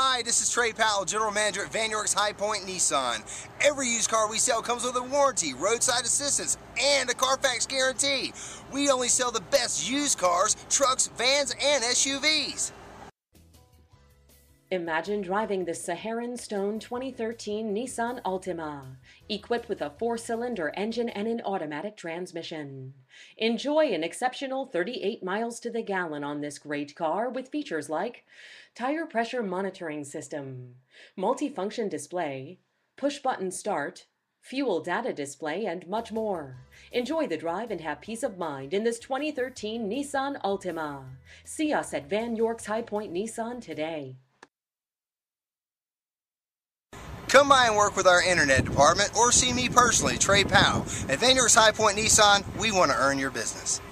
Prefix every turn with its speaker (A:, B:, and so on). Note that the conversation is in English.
A: Hi, this is Trey Powell, General Manager at Vann York's High Point Nissan. Every used car we sell comes with a warranty, roadside assistance, and a Carfax guarantee. We only sell the best used cars, trucks, vans, and SUVs.
B: Imagine driving the Saharan Stone 2013 Nissan Altima, equipped with a four cylinder engine and an automatic transmission. Enjoy an exceptional 38 miles to the gallon on this great car with features like tire pressure monitoring system, multifunction display, push button start, fuel data display, and much more. Enjoy the drive and have peace of mind in this 2013 Nissan Altima. See us at Vann York's High Point Nissan today.
A: Come by and work with our internet department or see me personally, Trey Powell. At Vann York's High Point Nissan, we want to earn your business.